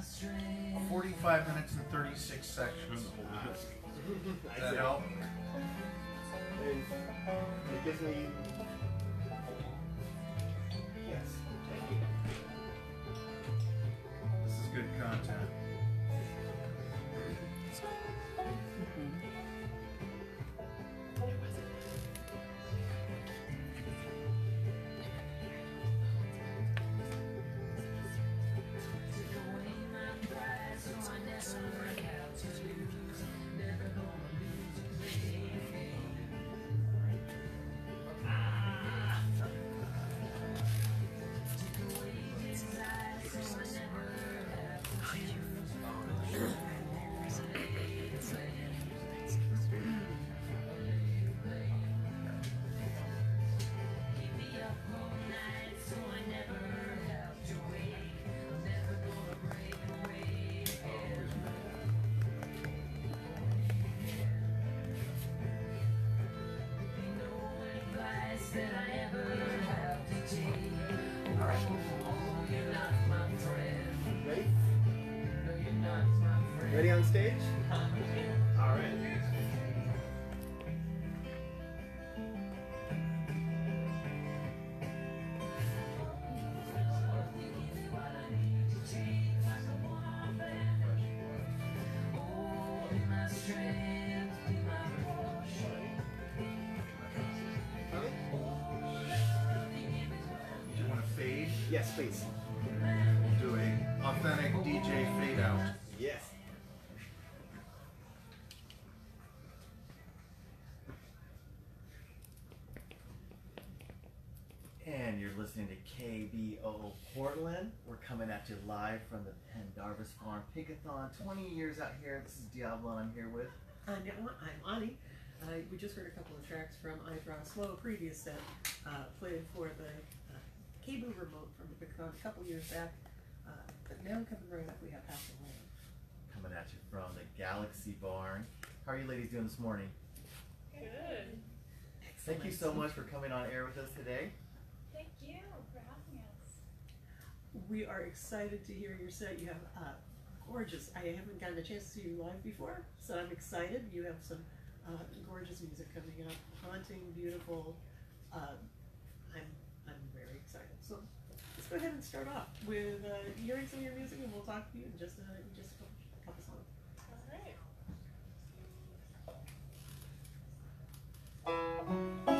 45 minutes and 36 seconds. Does that help? It gives me. Yes, thank you. This is good content. Ready? Ready on stage? Please. We'll do a authentic DJ fade out. Yes. And you're listening to KBOO Portland. We're coming at you live from the Pendarvis Farm Pickathon. 20 years out here. This is Diablo, and I'm here with. I'm, I'm Ani. Uh, we just heard a couple of tracks from I Draw Slow, a previous set, uh, played for the uh, KBOO remote from the a couple years back. Uh, but now coming right up, we have House and Land. Coming at you from the Galaxy Barn. How are you ladies doing this morning? Good. Thank you so much for coming on air with us today. Thank you for having us. We are excited to hear your set. You have uh, gorgeous. I haven't gotten a chance to see you live before, so I'm excited. You have some uh, gorgeous music coming up, haunting, beautiful. Um, I'm I'm very excited. So let's go ahead and start off with uh, hearing some of your music, and we'll talk to you in just a, just a couple, couple songs. All right.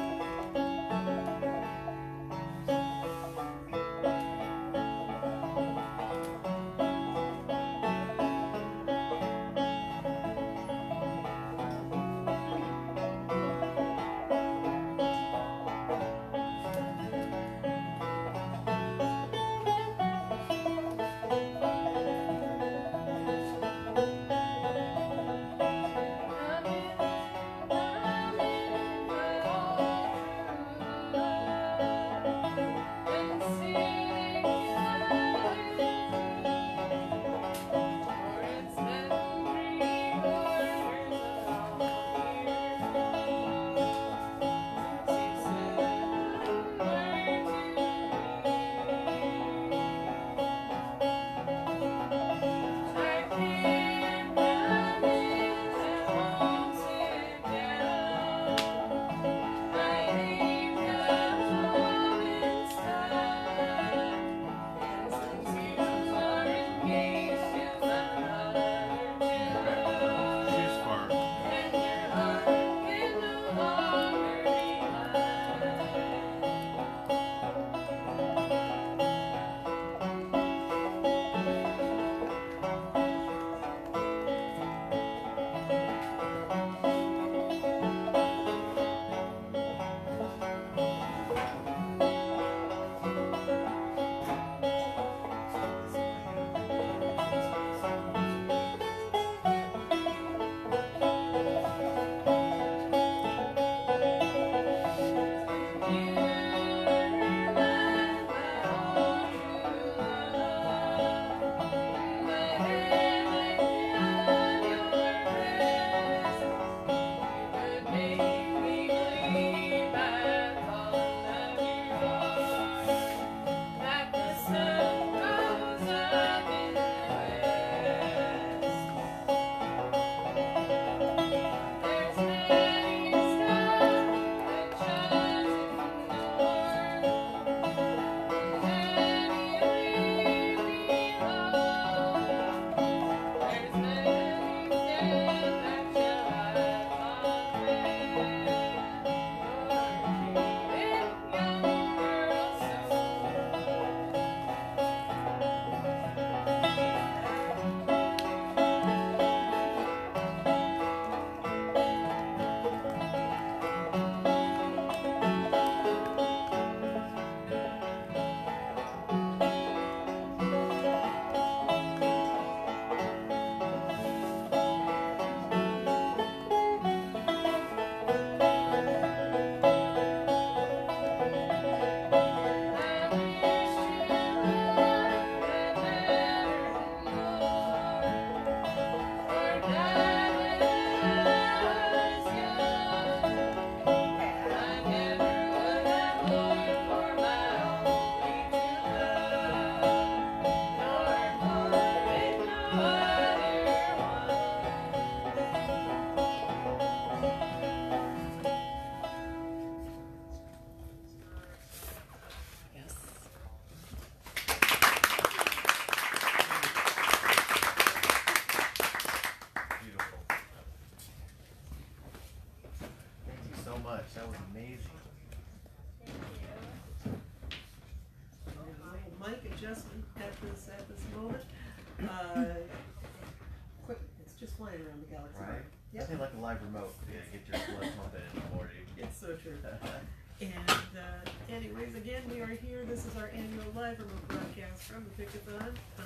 Pickathon. Uh,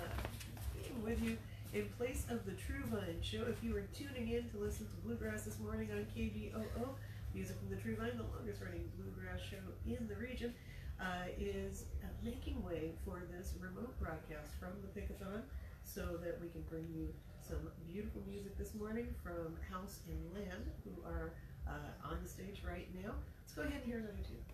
being with you in place of the True Vine Show. If you are tuning in to listen to Bluegrass this morning on KBOO, music from the True Vine, the longest running bluegrass show in the region, uh, is uh, making way for this remote broadcast from the Pickathon so that we can bring you some beautiful music this morning from House and Land, who are uh, on the stage right now. Let's go ahead and hear another tune.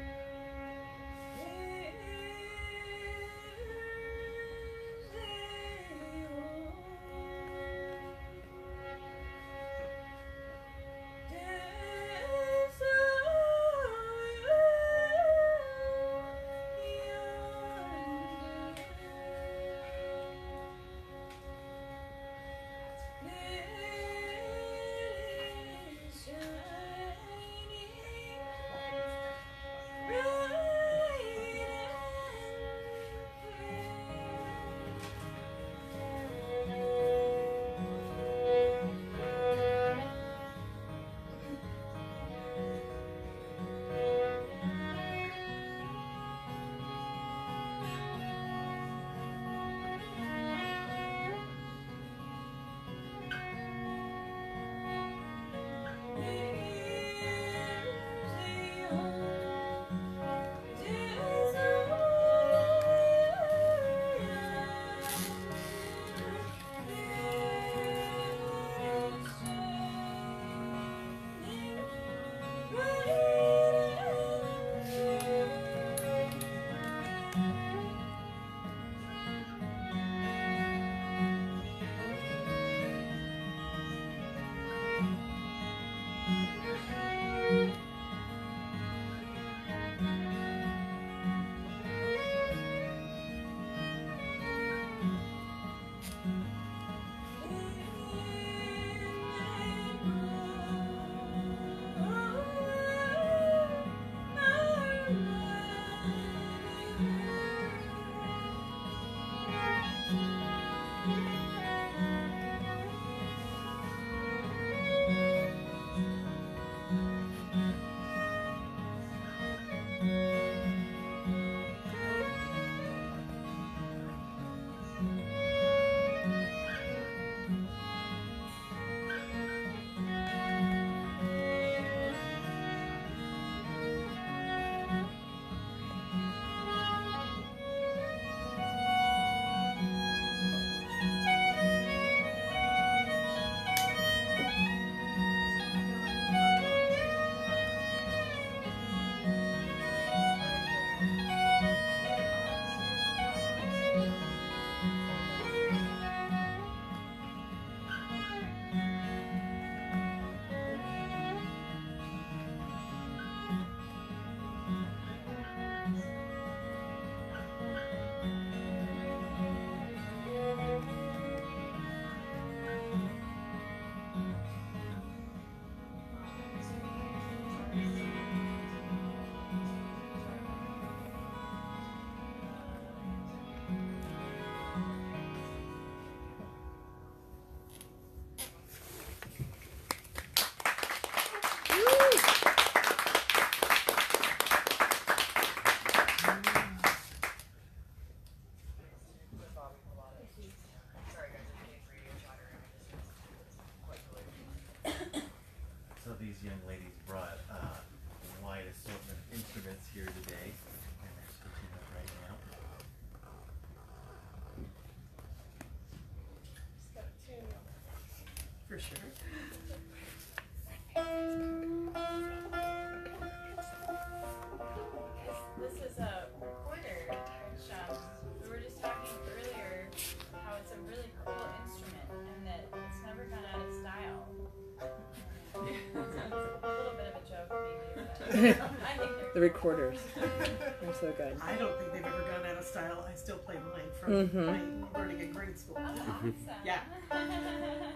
The recorders. They're so good. I don't think they've ever gone out of style. I still play mine from Mhm. my learning at grade school. Oh, awesome. Yeah.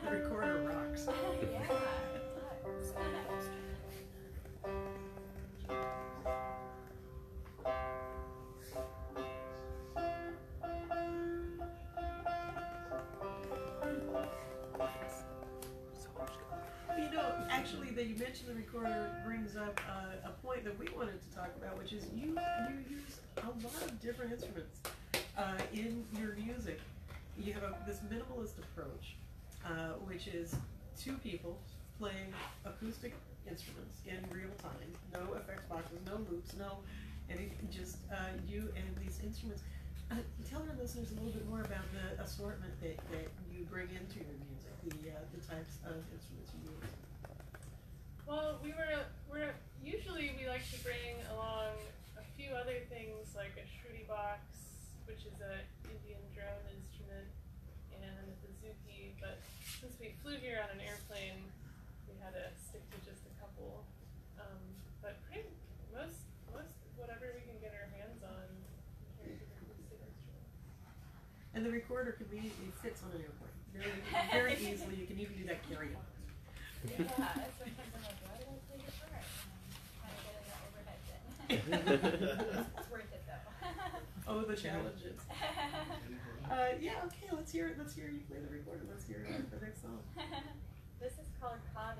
The recorder rocks. yeah. that you mentioned the recorder brings up uh, a point that we wanted to talk about, which is you you use a lot of different instruments uh, in your music. You have a, this minimalist approach, uh, which is two people playing acoustic instruments in real time, no effects boxes, no loops, no anything, just uh, you and these instruments. Uh, tell our listeners a little bit more about the assortment that, that you bring into your music, the uh, the types of instruments you use. Well, we were we're usually we like to bring along a few other things like a shruti box, which is an Indian drone instrument, and a bouzouki. But since we flew here on an airplane, we had to stick to just a couple. Um, but pretty most most whatever we can get our hands on in terms of acoustic instruments. And the recorder conveniently fits on an airplane very, very easily. You can even do that carry on. Yeah, sometimes I'm like, why did I play guitar? And I'm trying to get in that overhead bin. It's worth it though. Oh, the challenges. Uh, yeah. Okay. Let's hear. it. Let's hear you play the recorder. Let's hear uh, the next song. this is called Ka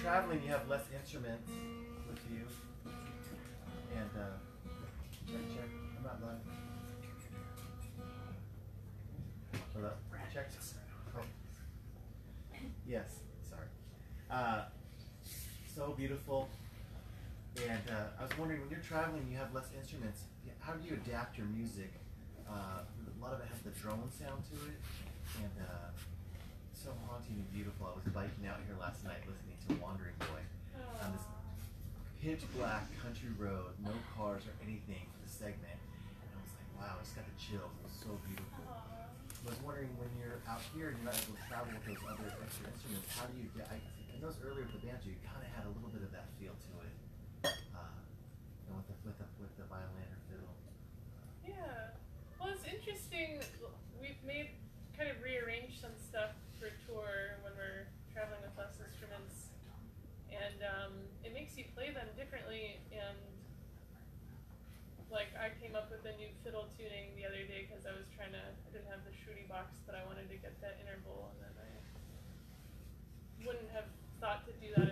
traveling, you have less instruments with you. And, uh, check, check. I'm not lying. Hello? Check. Oh. Yes, sorry. Uh, so beautiful. And uh, I was wondering, when you're traveling, you have less instruments. How do you adapt your music? Uh, a lot of it has the drone sound to it, and uh, so haunting and beautiful. I was biking out here last night listening to Wandering Boy on this pitch black country road, no cars or anything for the segment, and I was like, wow, I just got the chills. It was so beautiful. I was wondering when you're out here and you're not able to travel with those other extra instruments, how do you get? I, I noticed earlier with the banjo, you kind of had a little bit of that feel to it, uh, with the with the with the violin or fiddle. Yeah. Well, it's interesting. We've made kind of rearranged some stuff for tour when we're traveling with less instruments, and um, it makes you play them differently. And like I came up with a new fiddle tuning the other day because I was trying to. I didn't have the Shruti box, but I wanted to get that interval, and then I wouldn't have thought to do that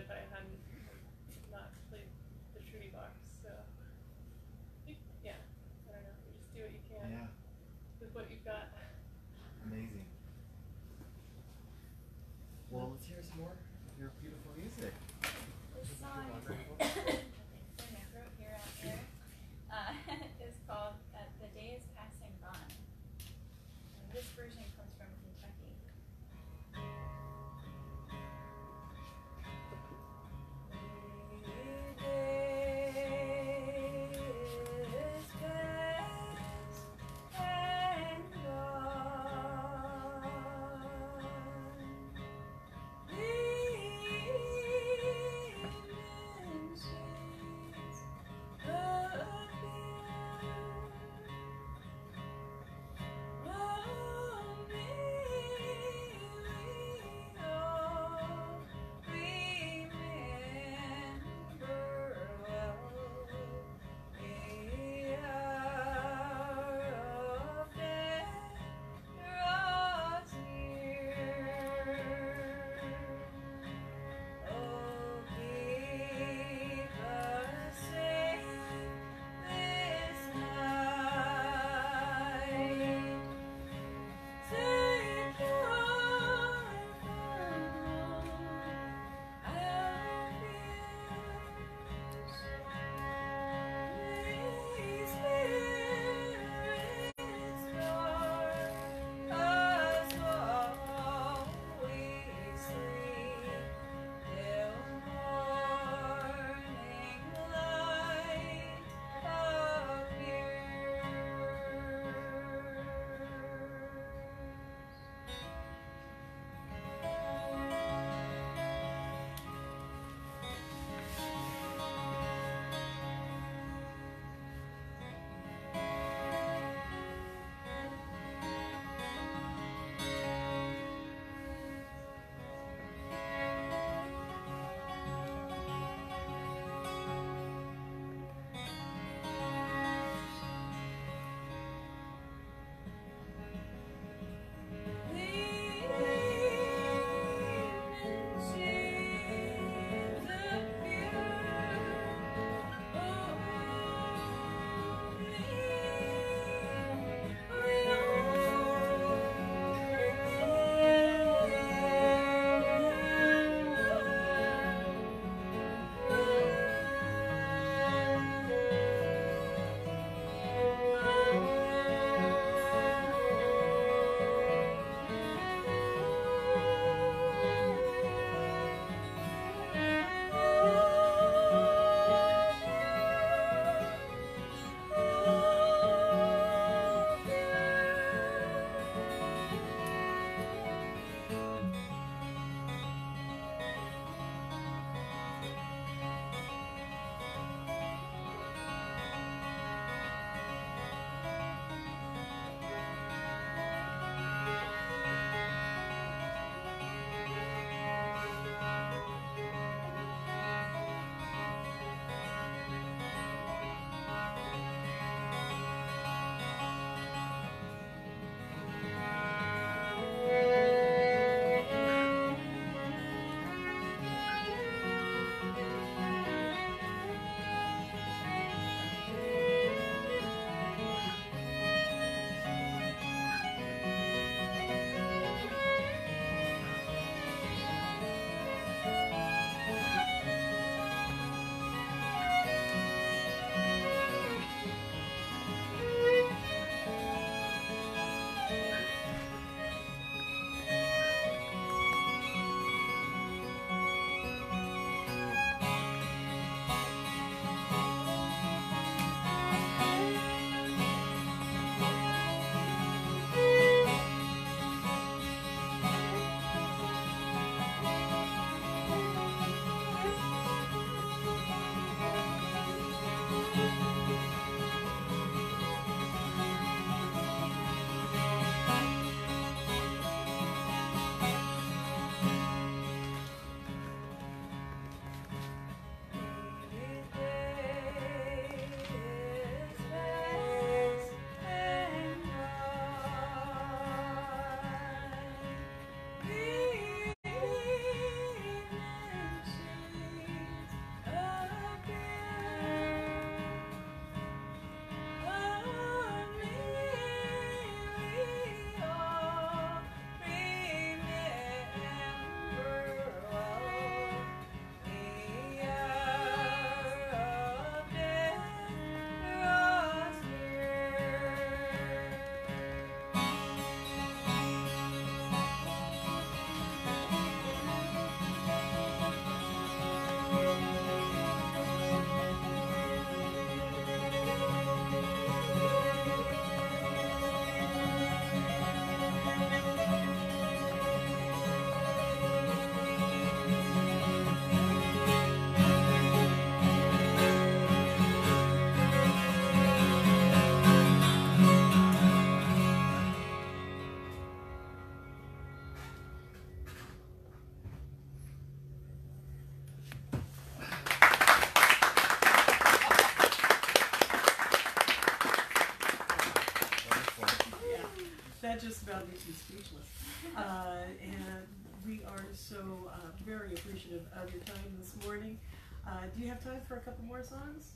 makes me speechless. Uh, and we are so uh, very appreciative of your time this morning. Uh, do you have time for a couple more songs?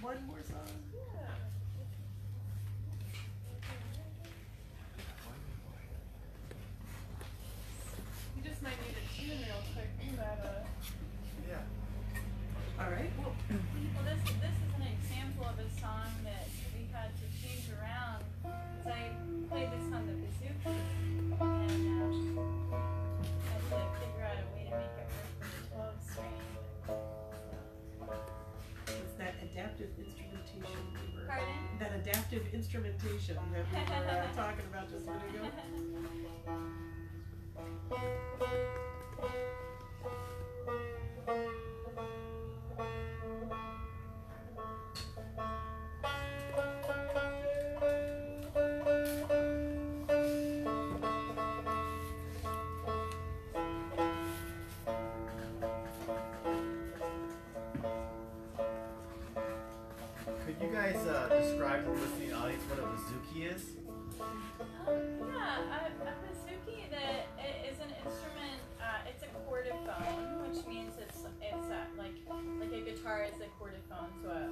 One more song? Yeah. You just might need a tune real quick, but. festive instrumentation that we were uh, talking about just a minute ago. describe the is? Um, yeah, a, a That it is an instrument. Uh, it's a chordophone, which means it's it's uh, like like a guitar is a chordophone, so a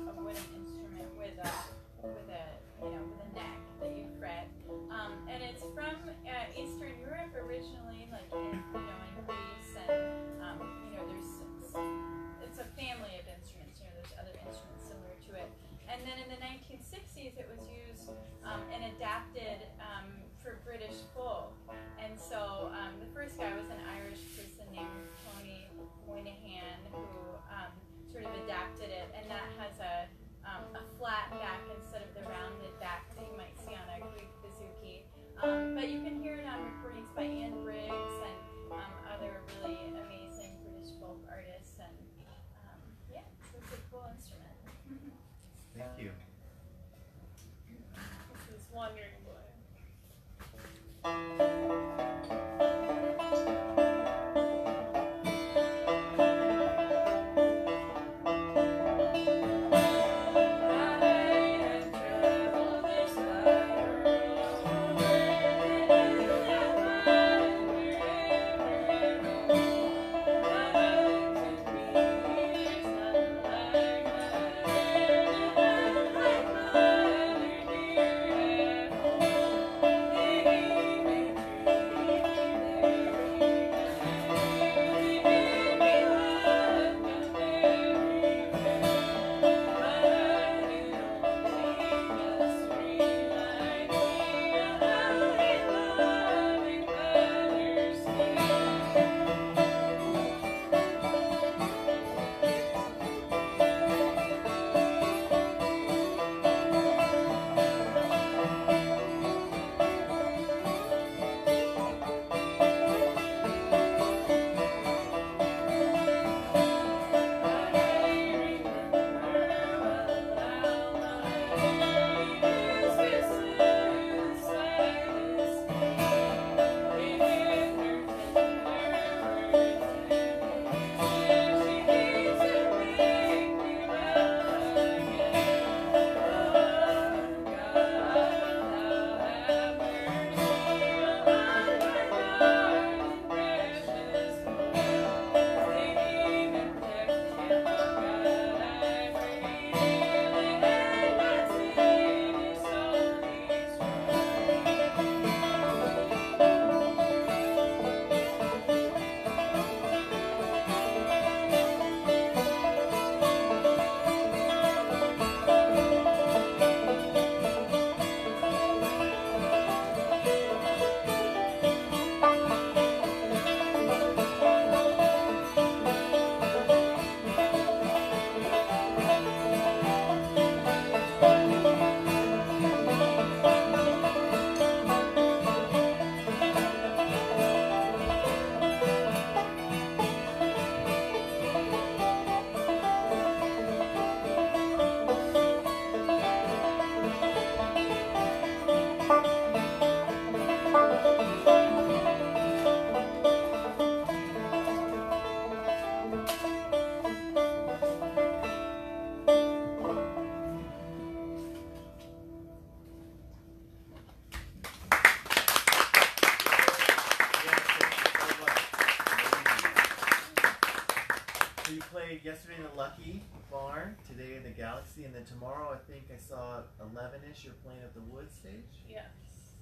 today in the Galaxy, and then tomorrow I think I saw eleven ish. You're playing at the Wood stage. Yes,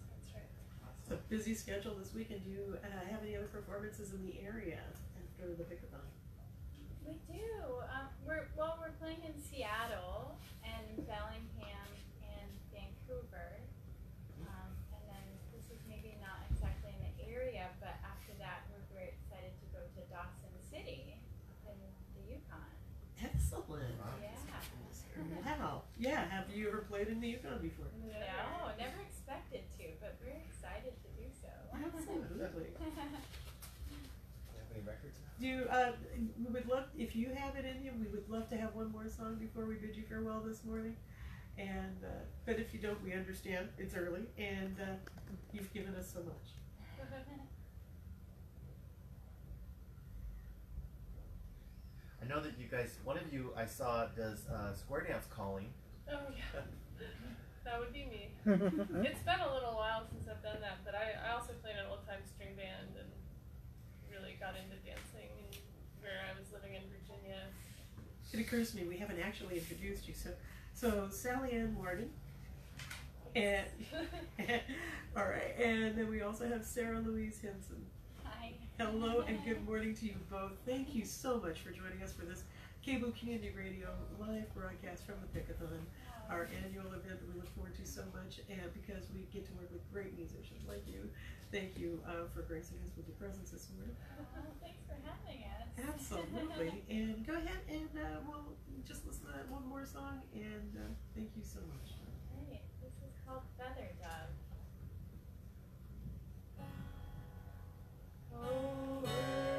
that's right. It's a busy schedule this weekend. Do you uh, have any other performances in the area after the pickathon? We do. Um, we're well. We're playing in Seattle and Bellingham and Vancouver, um, and then this is maybe not exactly in the area, but after that, we're very excited to go to Dawson City in the Yukon. Excellent. Wow. Yeah. Yeah, have you ever played in the Yukon before? No, never expected to, but very excited to do so. Absolutely. You have any records? Do you, uh, we would love, if you have it in you, we would love to have one more song before we bid you farewell this morning. And, uh, but if you don't, we understand, it's early, and, uh, you've given us so much. I know that you guys. One of you I saw does uh, square dance calling. Oh yeah, that would be me. it's been a little while since I've done that, but I, I also played an old time string band and really got into dancing and where I was living in Virginia. It occurs to me, we haven't actually introduced you, so, so Sally Anne Morgan. And, all right, and then we also have Sarah Louise Henson. Hi. Hello and good morning to you both. Thank you so much for joining us for this KBOO Community Radio live broadcast from the Pickathon, our annual event that we look forward to so much, and because we get to work with great musicians like you. Thank you uh, for gracing us with your presence this morning. Oh, thanks for having us. Absolutely. and go ahead and uh, we'll just listen to that one more song, and uh, thank you so much. Great. This is called Feather Dove. Over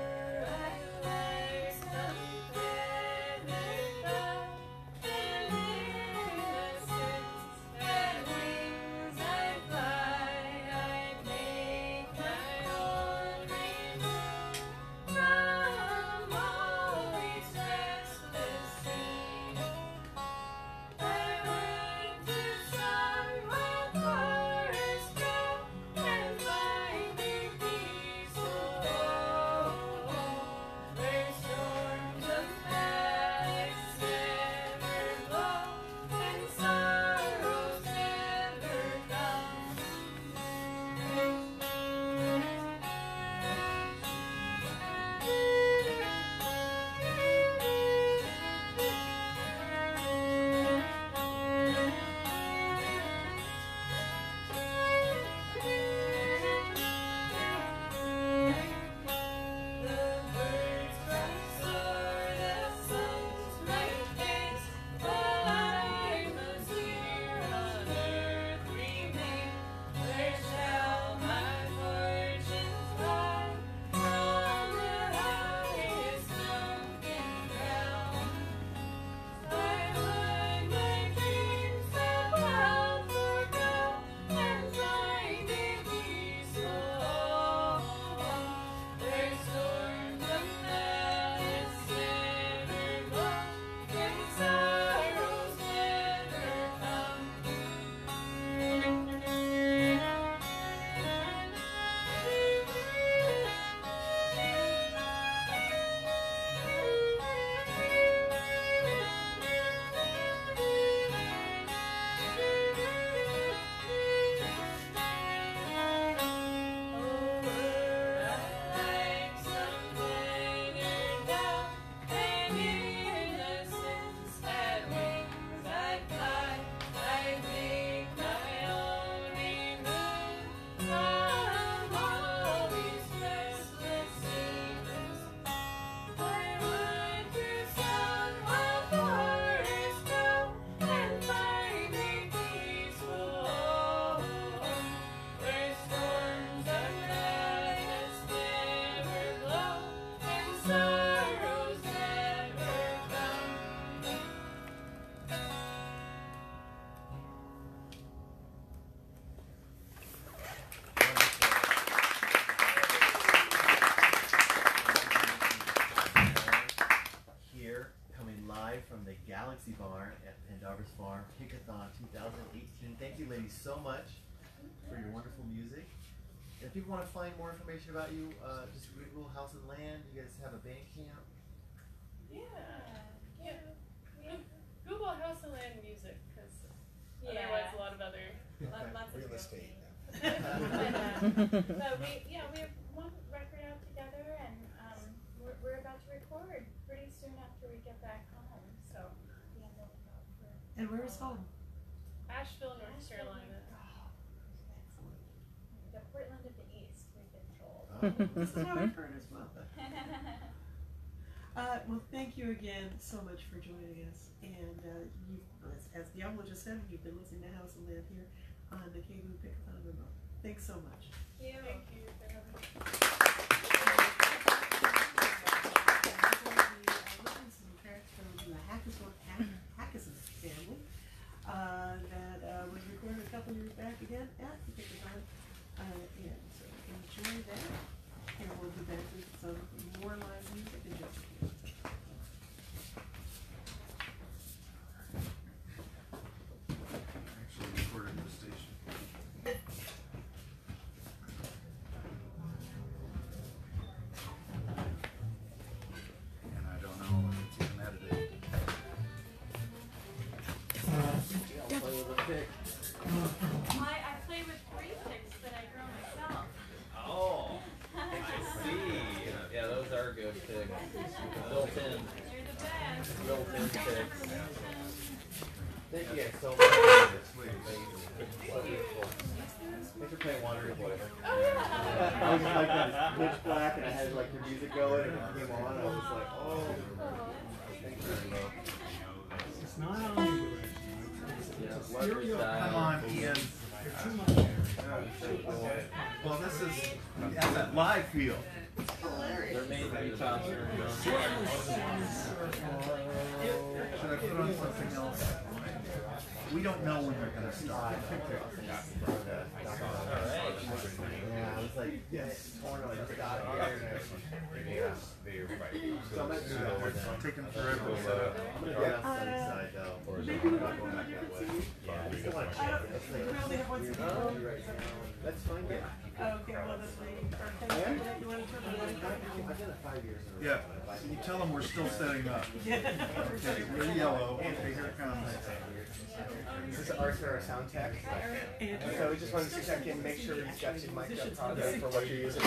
want to find more information about you, uh, just Google House and Land. You guys have a Bandcamp. Yeah. Yeah. yeah. Google House and Land music, because yeah. otherwise a lot of other okay. lots Real estate. but, uh, but we, yeah, we have one record out together, and um, we're, we're about to record pretty soon after we get back home. So we have that. And where is home? Asheville, North Asheville. Carolina. Oh, the Portland of the East. This is what I've heard as well. Uh, well, thank you again so much for joining us. And uh, you, as, as Diablo just said, you've been listening to House and Land here on the KBOO Pickathon remote. Thanks so much. Thank you. Thank you for having me. Witnesses from the Hackison, family uh, that uh, was recorded a couple years back again at the Pickathon. Uh, and so enjoy that. And we'll be back with some more live music in just Thank you so much. Thanks for playing Wandering Boy. I was like pitch black and I had like the music going and it came on. I was like, oh. It's not leather Come on, Ian. too much. Well, this is at that live feel. They're made to be. Should I put on something else? We don't know when they're gonna start. Yeah, I was like, yes, torn like just got here. So I'm gonna do that one now. Taking forever to set up. I'm gonna get outside uh, side though. Maybe we not don't want back to that see way. you. I I don't, we only have one You're second. not right. That's fine, yeah. Okay, well, that's waiting Yeah? you, you wanna turn the light on? I've done it five years in. Yeah, you tell them we're still setting up. Okay, we're yellow. Okay, here it comes. This is Arthur, our sound tech. So we just wanted to check in, and make sure you've got your mic up, Todd, for what you're using.